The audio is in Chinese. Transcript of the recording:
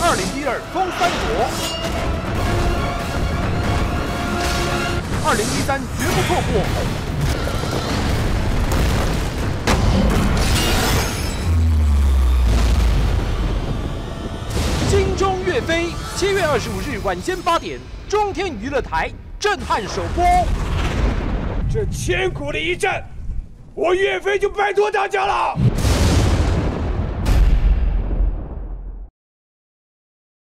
二零一二封三国，二零一三绝不错过。金钟岳飞，七月二十五日晚间八点，中天娱乐台震撼首播。这千古的一战，我岳飞就拜托大家了。